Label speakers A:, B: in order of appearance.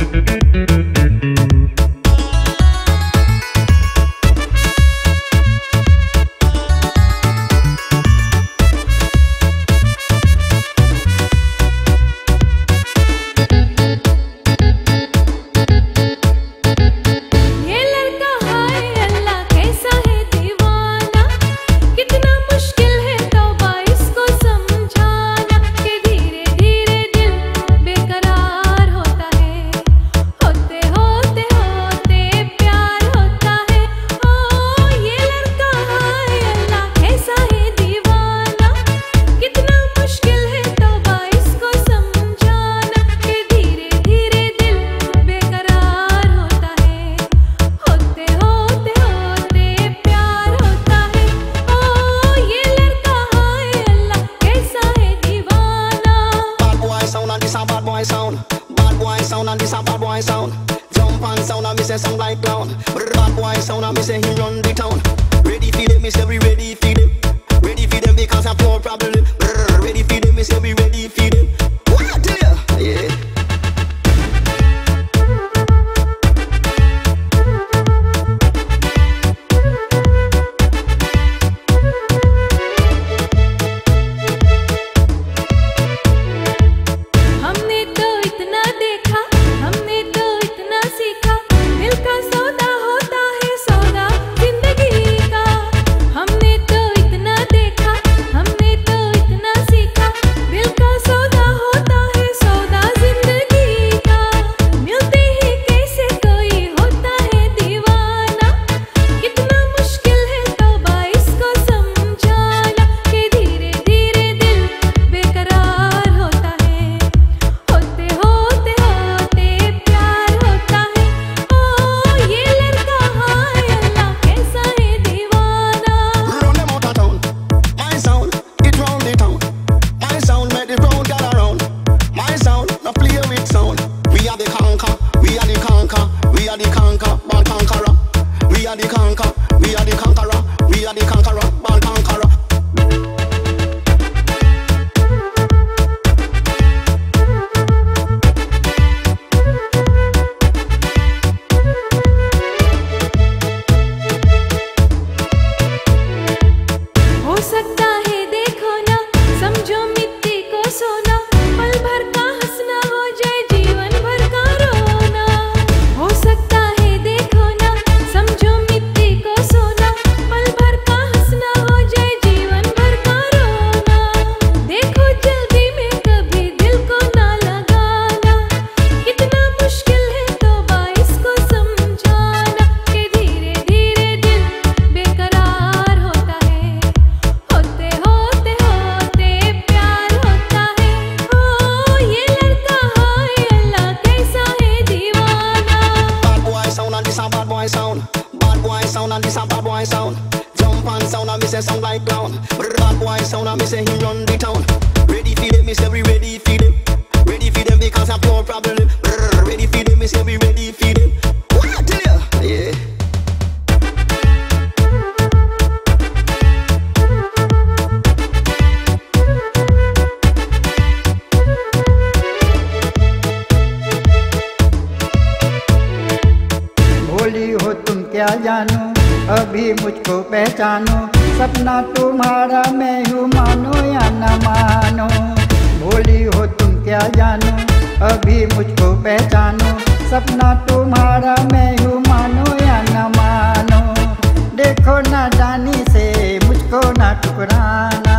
A: thank run the town. Ready for them, Mister, we ready for them. Ready for them because I've no problem. Brr, ready for them, Mister, we ready the conqueror. Bad boy sound and this a bad boy sound. Jump and sound and me say sound like clown. Bad boy sound and me say him run the town. Ready for them, me say we ready for them. Ready for them because I'm pure problem. Ready for them, me say we ready for them. What I tell ya? Yeah.
B: Holi हो तुम क्या जानू? अभी मुझको पहचानो। सपना तुम्हारा मैं हूँ मानो या न मानो? भोली हो तुम क्या जानो? अभी मुझको पहचानो। सपना तुम्हारा मैं हूँ मानो या न मानो? देखो ना जानी से मुझको ना टुकराना